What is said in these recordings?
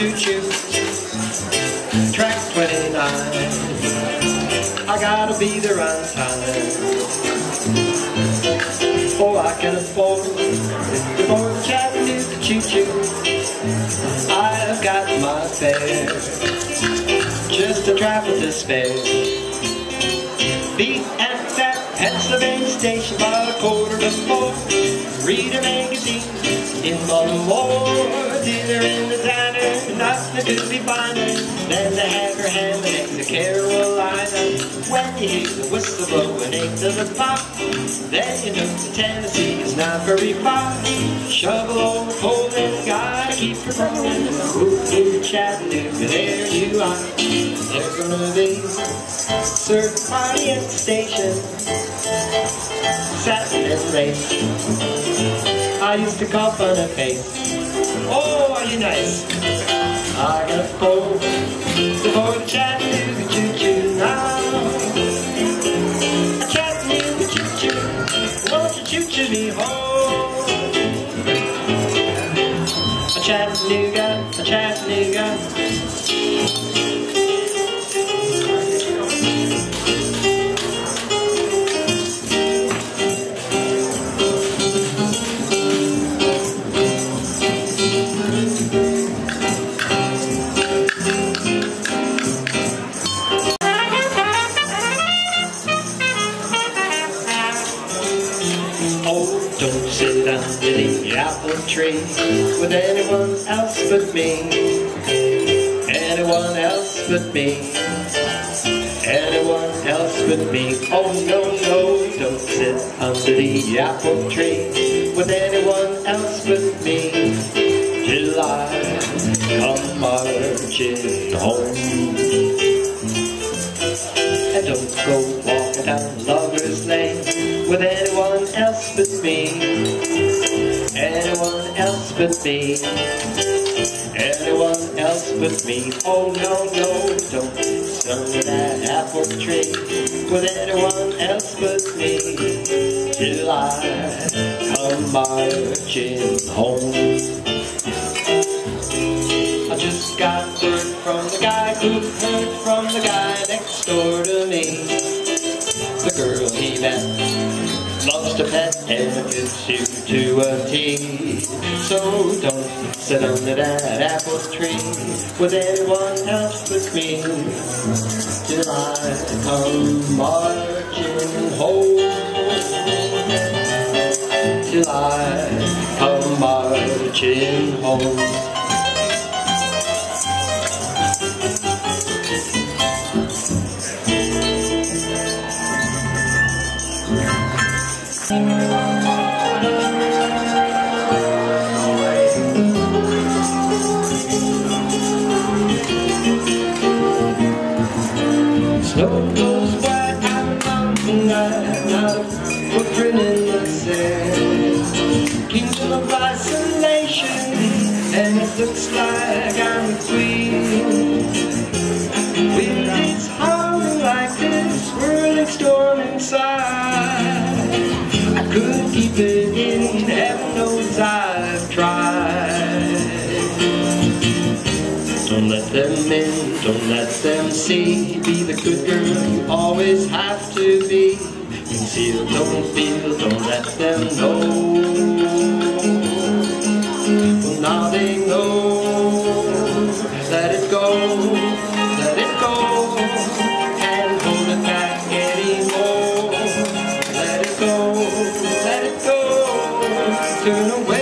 Choo-choo. Track 29. I gotta be there on time. Oh, I can afford board the Chattanooga choo-choo. I've got my fare, just a trifle to spare. Be at that Pennsylvania station by a quarter to four. Read a magazine in Baltimore. Dinner in the diner, nothing could be finer than to have her hand next to Carolina. When you hear the whistle blowing eight to the pop, then you know that Tennessee is not very far. Shovel old coal and gotta keep her growing. Move in Chattanooga, there you are. There's gonna be certain party at the station. Satin and. I used to call fun a face. Oh, are you nice? I got a go to board Chattanooga choo-choo now. Chattanooga choo-choo, won't you choo-choo me home? A Chattanooga, a Chattanooga. With anyone else but me. Anyone else but me. Anyone else but me. Oh, no, no, don't sit under the apple tree with anyone else but me. I come marching home. And don't go walking down Lover's Lane with anyone else but me. Me. Anyone else but me. Oh no, no, don't sit under that apple tree with anyone else but me. Till I come marching home. I just got word from the guy who heard from the guy next door to me. The girl he met loves to pet and gives you to a a T. So don't sit under that apple tree with anyone else but me till I come marching home. Till I come marching home. Of isolation, and it looks like I'm queen. With its howling like this swirling storm inside, I couldn't keep it in, heaven knows I've tried. Don't let them in, don't let them see. Be the good girl you always have to be. Conceal, don't feel, don't let them know. Now they know. Let it go, let it go. Can't hold it back anymore. Let it go, let it go. Turn away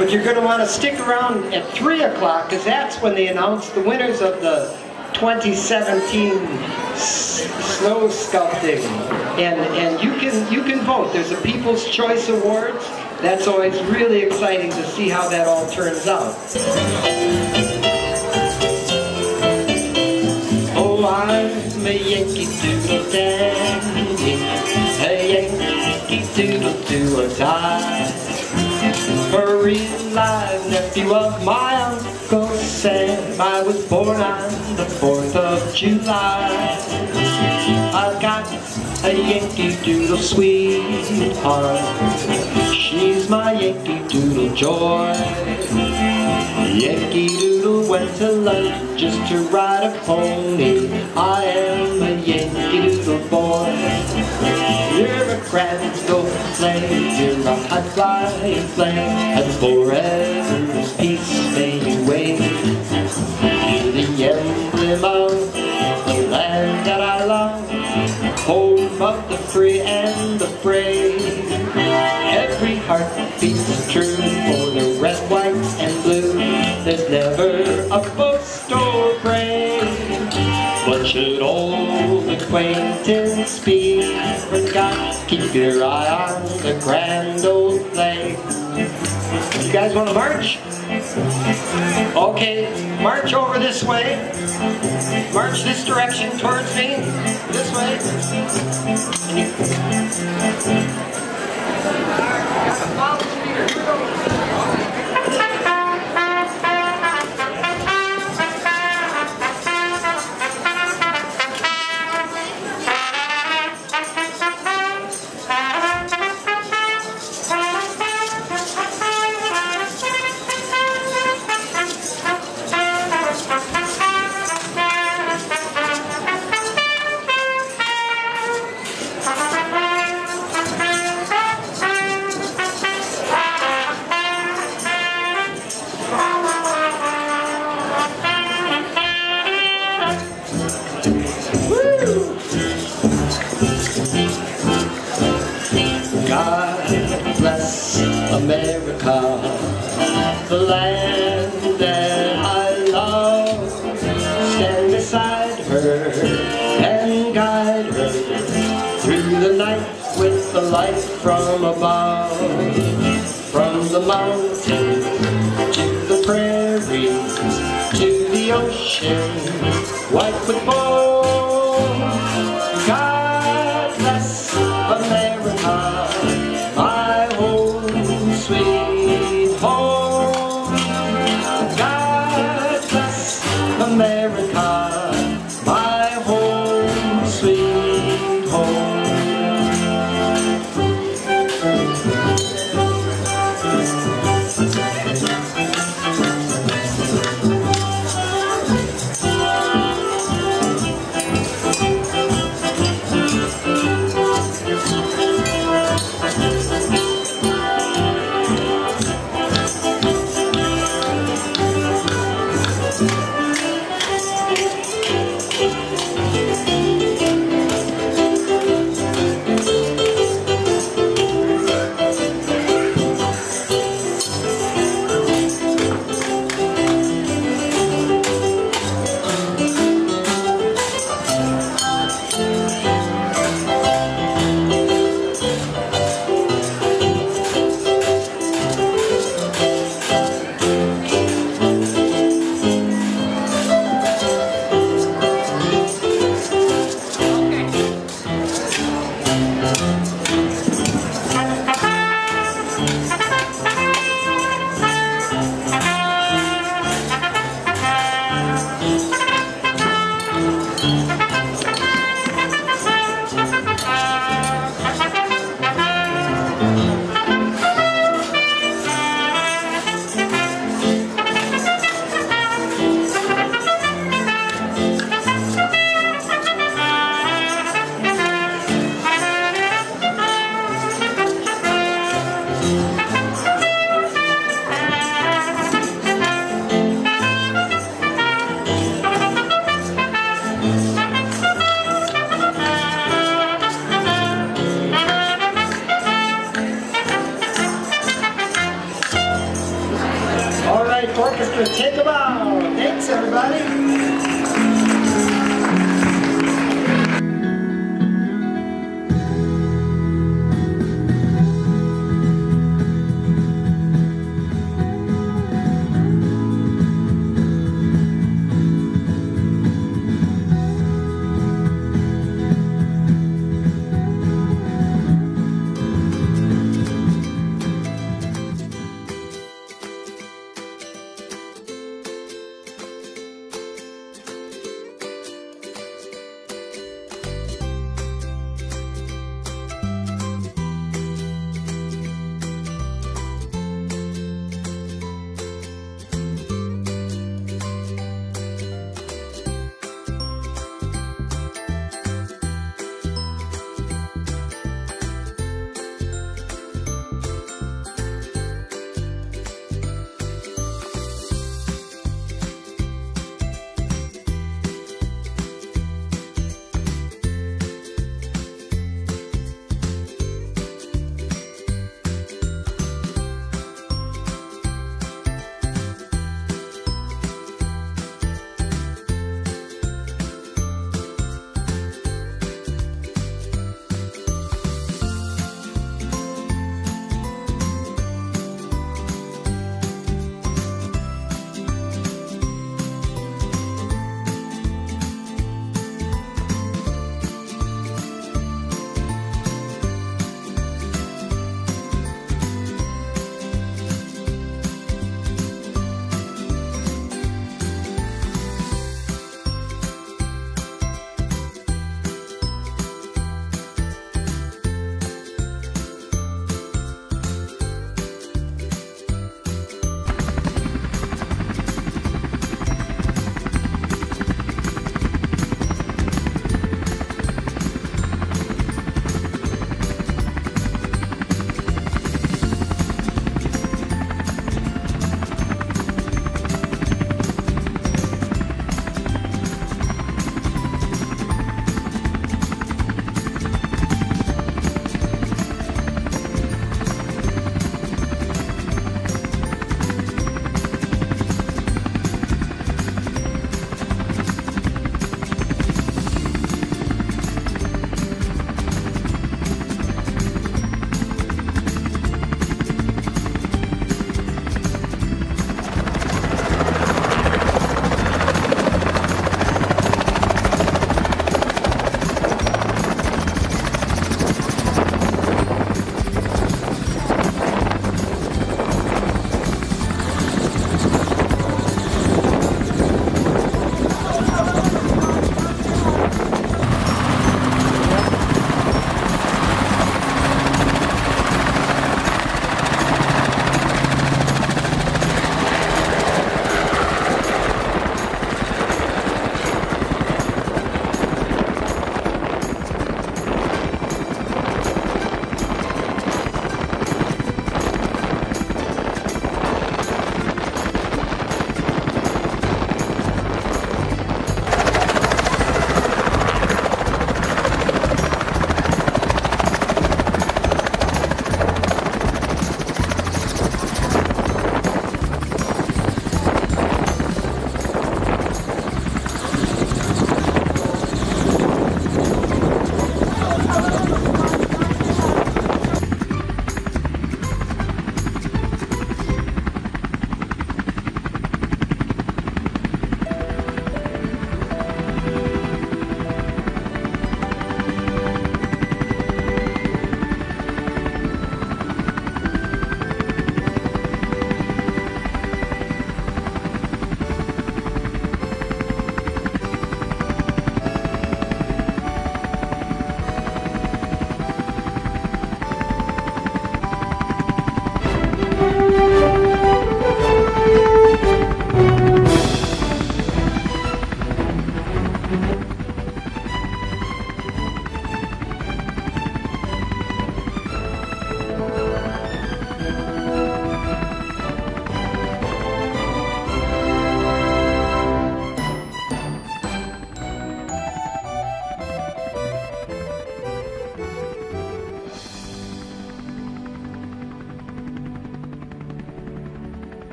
But you're going to want to stick around at 3 o'clock because that's when they announce the winners of the 2017 snow sculpting. And, and you, can, you can vote. There's a People's Choice Awards. That's always really exciting to see how that all turns out. Oh, I'm a Yankee Doodle dandy, a Yankee Doodle do or die. Real live nephew of my Uncle Sam. I was born on the 4th of July. I've got a Yankee Doodle sweetheart. She's my Yankee Doodle joy. Yankee Doodle went to London just to ride a pony. I am a Yankee Doodle boy. You're a old flame, you're a high flame, and forever's peace may you wave. You're the emblem of the land that I love, home of the free and the brave. Every heart beats true for the red, white, and blue. There's never a boast or brave. But should old acquaintance be forgot, keep your eye on grand old flag. You guys want to march? Okay, march over this way. March this direction towards me. This way. God white with